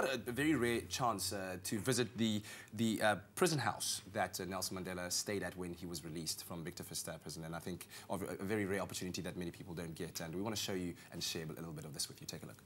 got a, a very rare chance uh, to visit the the uh, prison house that uh, Nelson Mandela stayed at when he was released from Victor Verster prison, and I think a very rare opportunity that many people don't get. And we want to show you and share a little bit of this with you. Take a look.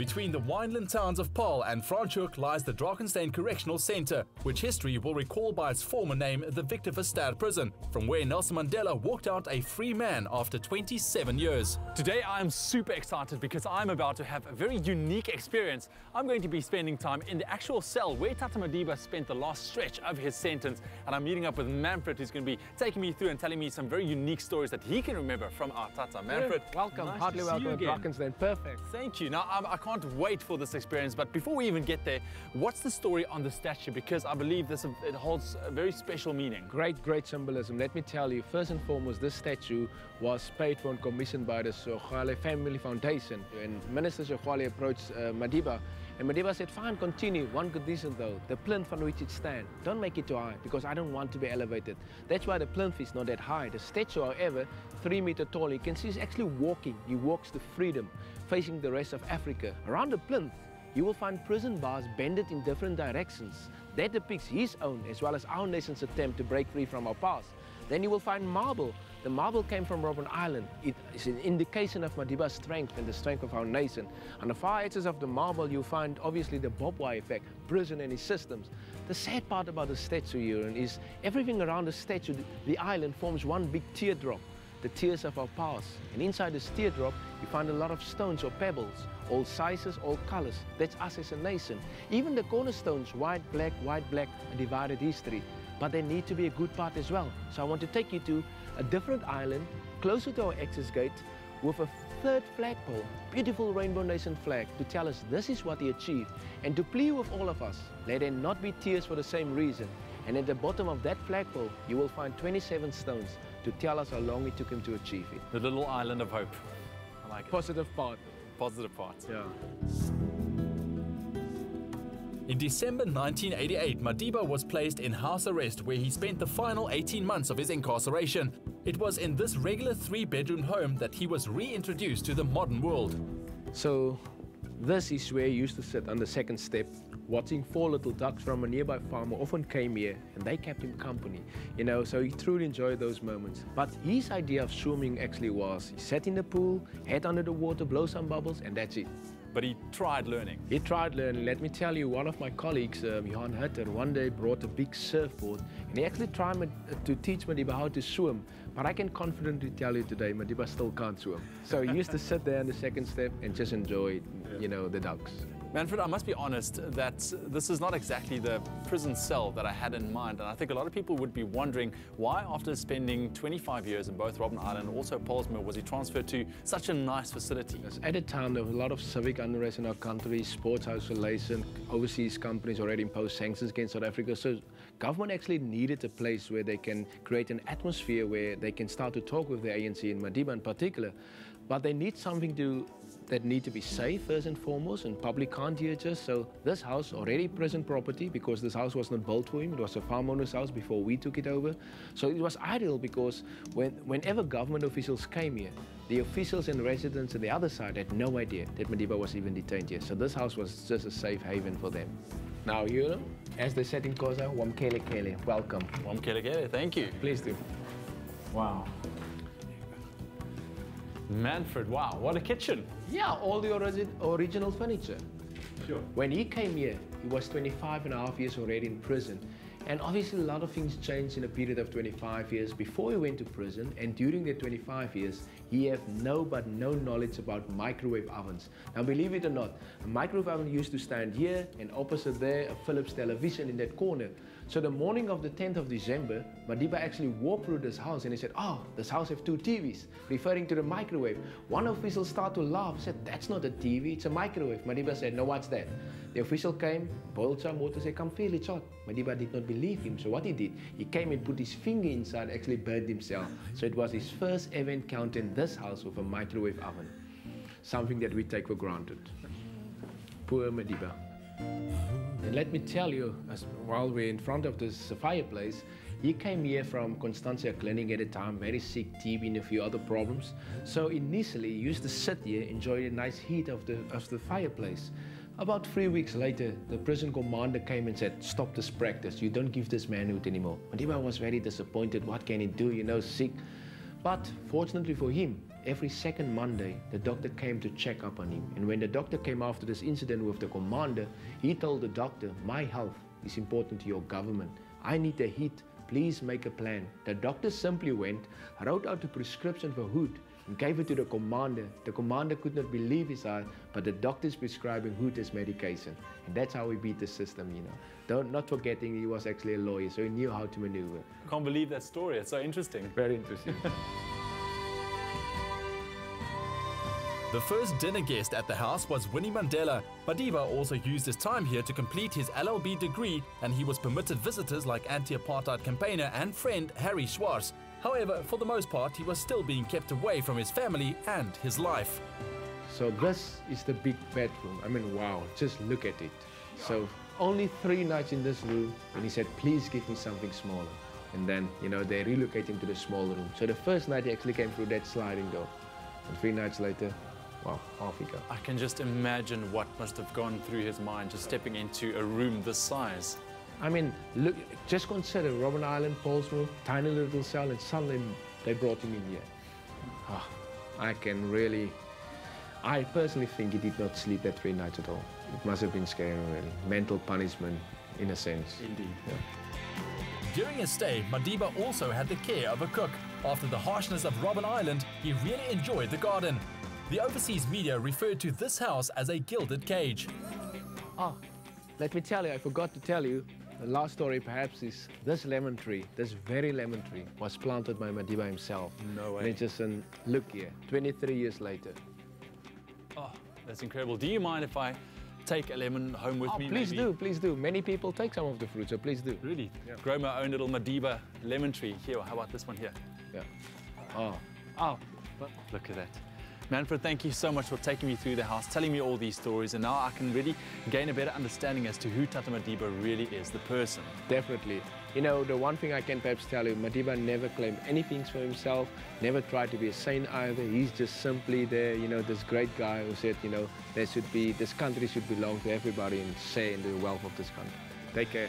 Between the wineland towns of Paarl and Franschhoek lies the Drakenstein Correctional Centre, which history will recall by its former name, the Victor Verster Prison, from where Nelson Mandela walked out a free man after 27 years. Today I am super excited because I'm about to have a very unique experience. I'm going to be spending time in the actual cell where Tata Madiba spent the last stretch of his sentence and I'm meeting up with Manfred who's going to be taking me through and telling me some very unique stories that he can remember from our Tata. Manfred, welcome, nice hardly welcome to Drakenstein, perfect. Thank you. Now I'm, I can't wait for this experience, but before we even get there, what's the story on the statue? Because I believe this it holds a very special meaning. Great, great symbolism. Let me tell you, first and foremost, this statue was paid for and commissioned by the Sexwale Family Foundation. And Minister Sexwale approached uh, Madiba, and Madiba said, fine, continue. One condition though, the plinth on which it stands, don't make it too high, because I don't want to be elevated. That's why the plinth is not that high. The statue, however, three meter tall, you can see he's actually walking. He walks to freedom, facing the rest of Africa. Around the plinth, you will find prison bars bended in different directions. That depicts his own as well as our nation's attempt to break free from our past. Then you will find marble. The marble came from Robben Island. It is an indication of Madiba's strength and the strength of our nation. On the far edges of the marble, you'll find obviously the wire effect, prison and its systems. The sad part about the statue here is everything around the statue, the island, forms one big teardrop the tears of our past. And inside this teardrop, you find a lot of stones or pebbles, all sizes, all colors. That's us as a nation. Even the cornerstones, white, black, white, black, a divided history. But they need to be a good part as well. So I want to take you to a different island, closer to our access gate, with a third flagpole, beautiful Rainbow Nation flag, to tell us this is what he achieved. And to plead with all of us, let there not be tears for the same reason. And at the bottom of that flagpole, you will find 27 stones to tell us how long it took him to achieve it. The little island of hope. I like it. Positive part. Positive part. Yeah. In December 1988, Madiba was placed in house arrest where he spent the final 18 months of his incarceration. It was in this regular three-bedroom home that he was reintroduced to the modern world. So this is where he used to sit on the second step watching four little ducks from a nearby farm who often came here and they kept him company, you know, so he truly enjoyed those moments. But his idea of swimming actually was he sat in the pool, head under the water, blow some bubbles, and that's it. But he tried learning. He tried learning. Let me tell you, one of my colleagues, um, Johan Hutter, one day brought a big surfboard and he actually tried to teach Madiba how to swim. But I can confidently tell you today, Madiba still can't swim. So he used to sit there on the second step and just enjoy, you know, the ducks. Manfred, I must be honest that this is not exactly the prison cell that I had in mind. And I think a lot of people would be wondering why, after spending 25 years in both Robben Island and also Pollsmoor, was he transferred to such a nice facility? At a time, there was a lot of civic unrest in our country, sports isolation, overseas companies already imposed sanctions against South Africa. So government actually needed a place where they can create an atmosphere where they can start to talk with the ANC in Madiba in particular. But they need something to that need to be safe first and foremost, and public can't hear just. So this house already prison property because this house was not built for him. It was a farm owner's house before we took it over. So it was ideal because when, whenever government officials came here, the officials and residents on the other side had no idea that Madiba was even detained here. So this house was just a safe haven for them. Now, you know, as they said in Xhosa, Wamkele Kele, welcome. Wamkele Kele, thank you. Please do. Wow. Manfred, wow, what a kitchen. Yeah, all the origi original furniture. Sure. When he came here, he was 25 and a half years already in prison. And obviously a lot of things changed in a period of 25 years before he went to prison and during the 25 years he had no but no knowledge about microwave ovens. Now believe it or not, a microwave oven used to stand here and opposite there a Philips television in that corner. So the morning of the 10th of December, Madiba actually walked through this house and he said, oh, this house has two TVs, referring to the microwave. One official started to laugh, said, that's not a TV, it's a microwave. Madiba said, no, what's that? The official came, boiled some water, said, come feel it hot. Madiba did not believe him, so what he did, he came and put his finger inside, actually burned himself. So it was his first ever encounter in this house with a microwave oven. Something that we take for granted. Poor Madiba. Uh-huh. And let me tell you, as while we're in front of this fireplace, He came here from Constantia Clinic at a time, very sick, TB and a few other problems. So initially, he used to sit here, enjoy the nice heat of the, of the fireplace. About three weeks later, the prison commander came and said, stop this practice. You don't give this man hood anymore. Madiba was very disappointed. What can he do? You know, sick. But fortunately for him, every second Monday, the doctor came to check up on him. And when the doctor came after this incident with the commander, he told the doctor, my health is important to your government. I need a heat. Please make a plan. The doctor simply went, wrote out a prescription for hood, and gave it to the commander. The commander could not believe his eyes, but the doctor's prescribing hood as medication. And that's how we beat the system, you know. Don't, not forgetting he was actually a lawyer, so he knew how to maneuver. I can't believe that story. It's so interesting. Very interesting. The first dinner guest at the house was Winnie Mandela. Madiba also used his time here to complete his LLB degree, and he was permitted visitors like anti-apartheid campaigner and friend Harry Schwartz. However, for the most part, he was still being kept away from his family and his life. So this is the big bedroom. I mean, wow, just look at it. So only three nights in this room, and he said, please give me something smaller. And then, you know, they relocate him to the smaller room. So the first night he actually came through that sliding door. And three nights later, well, off he goes. I can just imagine what must have gone through his mind just stepping into a room this size. I mean, look, just consider Robben Island, Pollsmoor, tiny little cell, and suddenly they brought him in here. Oh, I can really, I personally think he did not sleep that three nights at all. It must have been scary, really. Mental punishment, in a sense. Indeed. Yeah. During his stay, Madiba also had the care of a cook. After the harshness of Robben Island, he really enjoyed the garden. The overseas media referred to this house as a gilded cage. Oh, let me tell you, I forgot to tell you, the last story perhaps is this lemon tree, this very lemon tree, was planted by Madiba himself. No way. And it's just an look here, 23 years later. Oh, that's incredible. Do you mind if I take a lemon home with Oh, me? please maybe? do, please do. Many people take some of the fruit, so please do. Really? Yeah. Grow my own little Madiba lemon tree. Here, how about this one here? Yeah. Oh, Oh, look at that. Manfred, thank you so much for taking me through the house, telling me all these stories, and now I can really gain a better understanding as to who Tata Madiba really is, the person. definitely. You know, the one thing I can perhaps tell you, Madiba never claimed anything for himself, never tried to be a saint either. He's just simply there, you know, this great guy who said, you know, there should be, this country should belong to everybody and share in the wealth of this country. Take care.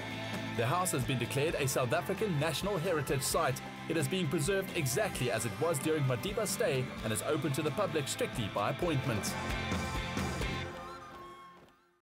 The house has been declared a South African National Heritage Site. It is being preserved exactly as it was during Madiba's stay and is open to the public strictly by appointment.